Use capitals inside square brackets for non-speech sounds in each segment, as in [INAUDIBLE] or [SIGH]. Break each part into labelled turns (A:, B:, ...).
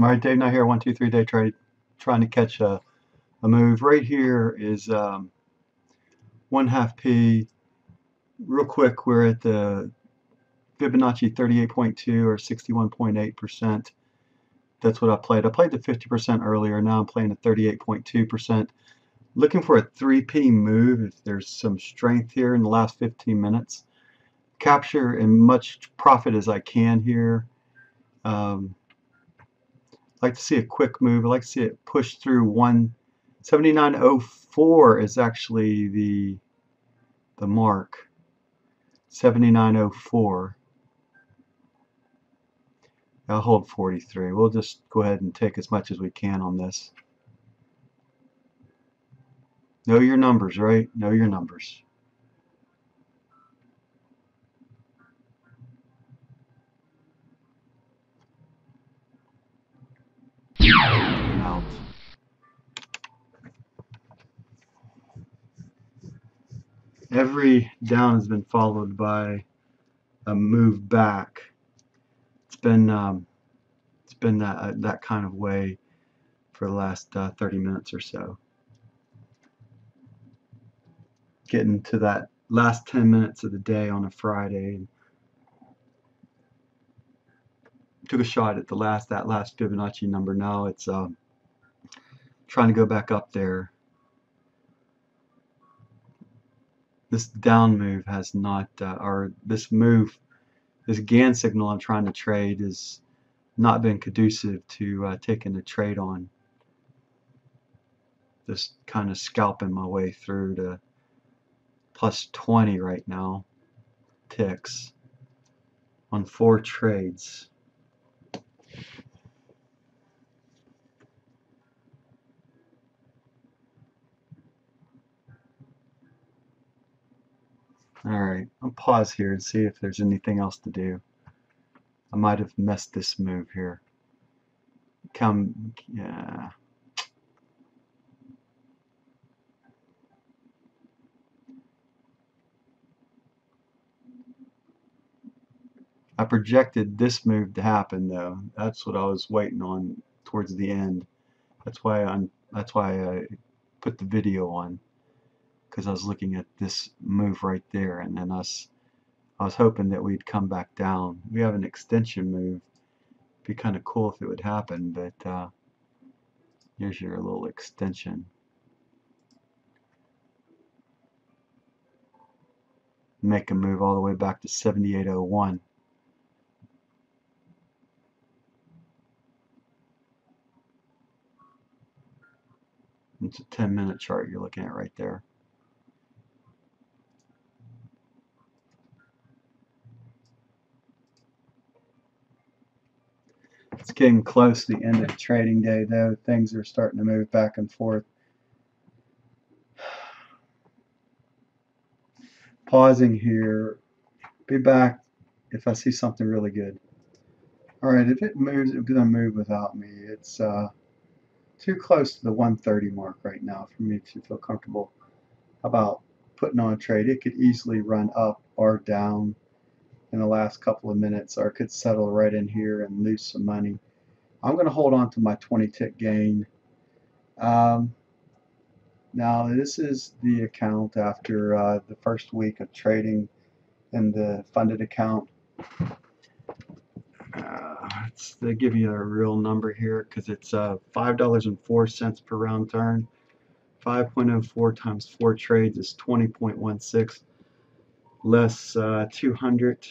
A: All right, Dave Knight here, one, two, three day trade, trying to catch a, a move. Right here is um, one half P. Real quick, we're at the Fibonacci 38.2 or 61.8%. That's what I played. I played the 50% earlier. Now I'm playing the 38.2%. Looking for a 3P move if there's some strength here in the last 15 minutes. Capture as much profit as I can here. Um, I like to see a quick move. I'd like to see it push through 179.04 is actually the the mark. 79.04. I'll hold 43. We'll just go ahead and take as much as we can on this. Know your numbers, right? Know your numbers. Out. Every down has been followed by a move back. It's been um, it's been that uh, that kind of way for the last uh, 30 minutes or so. Getting to that last 10 minutes of the day on a Friday. Took a shot at the last that last Fibonacci number. Now it's um, trying to go back up there. This down move has not, uh, or this move, this Gann signal I'm trying to trade has not been conducive to uh, taking a trade on. Just kind of scalping my way through to plus 20 right now ticks on four trades. Alright, I'll pause here and see if there's anything else to do. I might have messed this move here. Come, yeah. I projected this move to happen though. That's what I was waiting on towards the end. That's why I'm that's why I put the video on because I was looking at this move right there and then us I was hoping that we'd come back down we have an extension move It'd be kind of cool if it would happen but uh, here's your little extension make a move all the way back to 7801 It's a 10 minute chart you're looking at right there. It's getting close to the end of the trading day though. Things are starting to move back and forth. Pausing here. Be back if I see something really good. Alright, if it moves, it's going to move without me. It's uh, too close to the 130 mark right now for me to feel comfortable about putting on a trade. It could easily run up or down in the last couple of minutes or it could settle right in here and lose some money. I'm going to hold on to my 20 tick gain. Um, now this is the account after uh, the first week of trading in the funded account. Uh, they give you a real number here because it's uh, $5.04 per round turn. 5.04 times 4 trades is 20.16 less uh, 200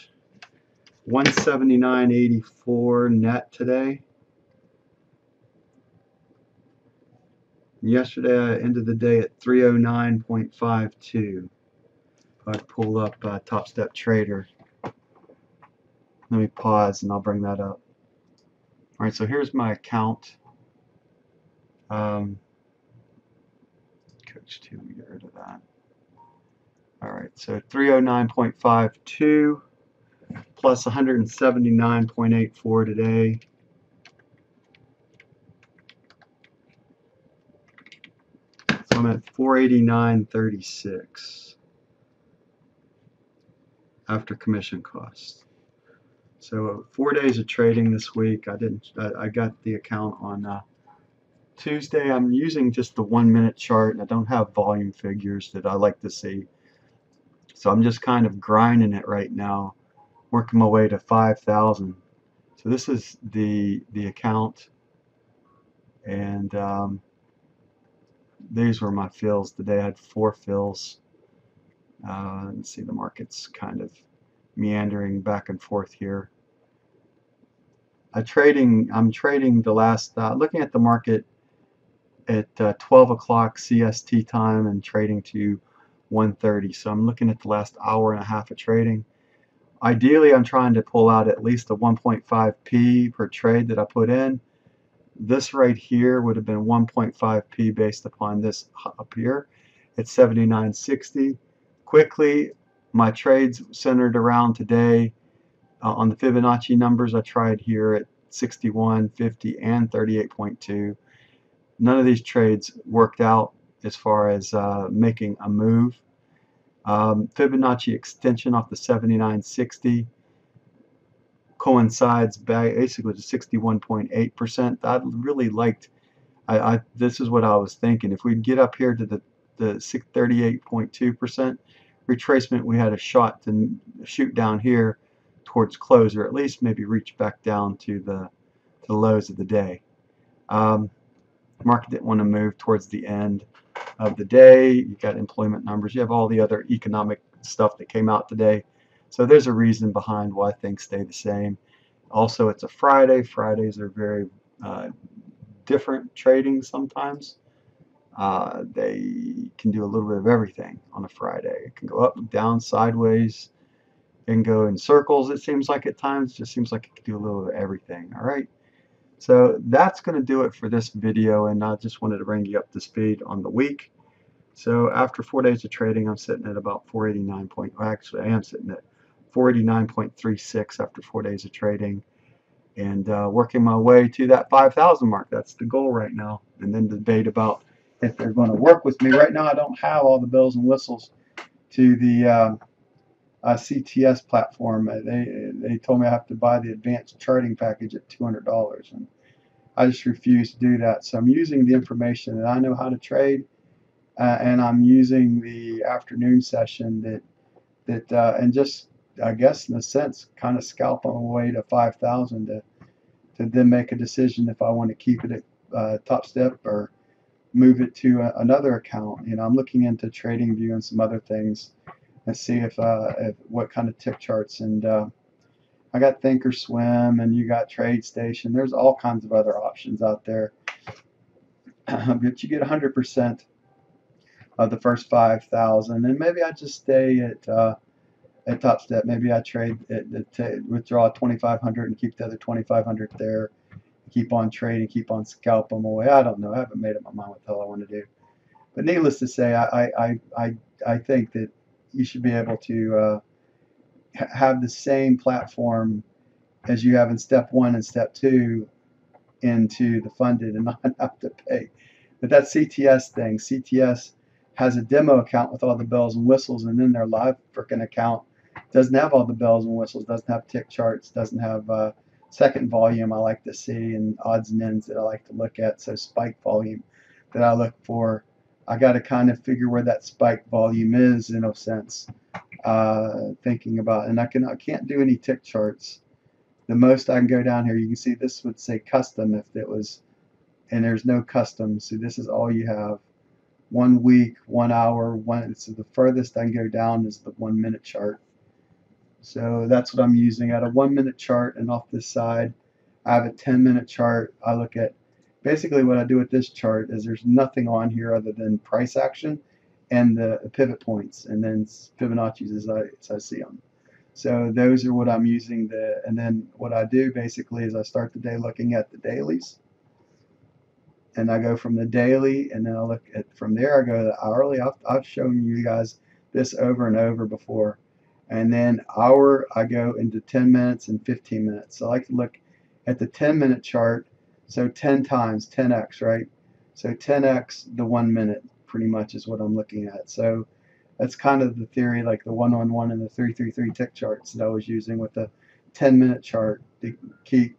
A: 179.84 net today. Yesterday I ended the day at 309.52 I pull up uh, Top Step Trader. Let me pause and I'll bring that up alright so here's my account um, coach 2 let me get rid of that Alright, so 309.52 plus 179.84 today. So I'm at 489.36 after commission costs. So four days of trading this week. I didn't. I, I got the account on uh, Tuesday. I'm using just the one minute chart, and I don't have volume figures that I like to see. So I'm just kind of grinding it right now, working my way to 5,000. So this is the the account, and um, these were my fills today. I had four fills. Uh, let's see, the market's kind of meandering back and forth here. I trading. I'm trading the last. Uh, looking at the market at uh, 12 o'clock CST time and trading to 1:30. So I'm looking at the last hour and a half of trading. Ideally, I'm trying to pull out at least a 1.5p per trade that I put in. This right here would have been 1.5p based upon this up here at 79.60. Quickly, my trades centered around today uh, on the Fibonacci numbers. I tried here at 61, 50, and 38.2. None of these trades worked out as far as uh, making a move. Um, Fibonacci extension off the 7960 coincides basically to 61.8%. I really liked, I, I, this is what I was thinking. If we get up here to the, the 38.2% retracement, we had a shot to shoot down here towards close, or at least maybe reach back down to the, to the lows of the day. Um, market didn't want to move towards the end of the day. You got employment numbers. You have all the other economic stuff that came out today. So there's a reason behind why things stay the same. Also, it's a Friday. Fridays are very uh, different trading sometimes. Uh, they can do a little bit of everything on a Friday. It can go up, and down, sideways. Can go in circles, it seems like at times. It just seems like it can do a little of everything. All right. So that's going to do it for this video, and I just wanted to bring you up to speed on the week. So after four days of trading, I'm sitting at about 489 point. Actually, I am sitting at 489.36 after four days of trading, and uh, working my way to that 5,000 mark. That's the goal right now, and then debate about if they're going to work with me. Right now, I don't have all the bells and whistles to the uh, uh, CTS platform. They they told me I have to buy the advanced charting package at $200, and I just refuse to do that. So I'm using the information that I know how to trade, uh, and I'm using the afternoon session that that uh, and just I guess in a sense kind of scalp on my way to 5,000 to to then make a decision if I want to keep it at uh, top step or move it to a, another account. You know, I'm looking into TradingView and some other things and see if, uh, if what kind of tick charts and uh, I got Thinkorswim and you got TradeStation. There's all kinds of other options out there. [CLEARS THROAT] but you get 100% of the first 5,000 and maybe I just stay at uh, at Top Step. Maybe I trade it, withdraw 2,500 and keep the other 2,500 there. Keep on trading, keep on scalping away. I don't know. I haven't made up my mind what the hell I want to do. But needless to say, I I I I think that you should be able to uh, have the same platform as you have in step one and step two into the funded and [LAUGHS] not have to pay. But that CTS thing, CTS has a demo account with all the bells and whistles, and then their live freaking account doesn't have all the bells and whistles, doesn't have tick charts, doesn't have uh, second volume I like to see, and odds and ends that I like to look at. So spike volume that I look for. I got to kind of figure where that spike volume is in a sense. Uh, thinking about, and I can I can't do any tick charts. The most I can go down here, you can see this would say custom if it was, and there's no custom. So this is all you have. One week, one hour, one. So the furthest I can go down is the one minute chart. So that's what I'm using. At a one minute chart, and off this side, I have a 10 minute chart. I look at basically what I do with this chart is there's nothing on here other than price action and the pivot points and then Fibonacci's as I, as I see them. So those are what I'm using the and then what I do basically is I start the day looking at the dailies and I go from the daily and then I look at from there I go to the hourly I've, I've shown you guys this over and over before and then hour I go into 10 minutes and 15 minutes so I like to look at the 10 minute chart so 10 times, 10x, right? So 10x the one minute pretty much is what I'm looking at. So that's kind of the theory, like the one-on-one and the 333 tick charts that I was using with the 10 minute chart to keep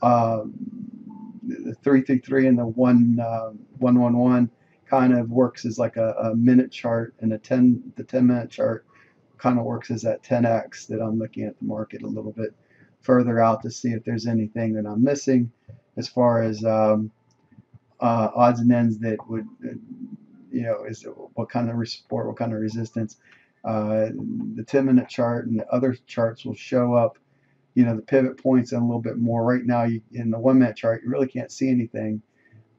A: um, the 333 and the 1 uh, 111 kind of works as like a, a minute chart and a 10 the 10 minute chart kind of works as that 10x that I'm looking at the market a little bit further out to see if there's anything that I'm missing. As far as um, uh, odds and ends that would you know is what kind of support what kind of resistance uh, the 10 minute chart and the other charts will show up. You know the pivot points and a little bit more. Right now you, in the one minute chart you really can't see anything.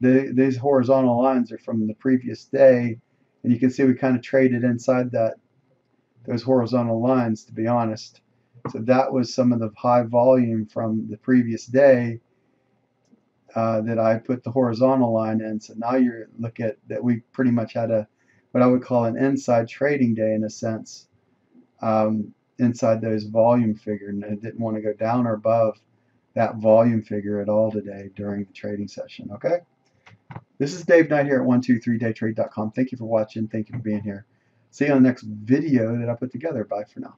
A: The, these horizontal lines are from the previous day and you can see we kind of traded inside that those horizontal lines to be honest so that was some of the high volume from the previous day uh, that I put the horizontal line in so now you look at that we pretty much had a what I would call an inside trading day in a sense um, inside those volume figure and I didn't want to go down or above that volume figure at all today during the trading session okay this is Dave Knight here at 123daytrade.com. Thank you for watching. Thank you for being here. See you on the next video that I put together. Bye for now.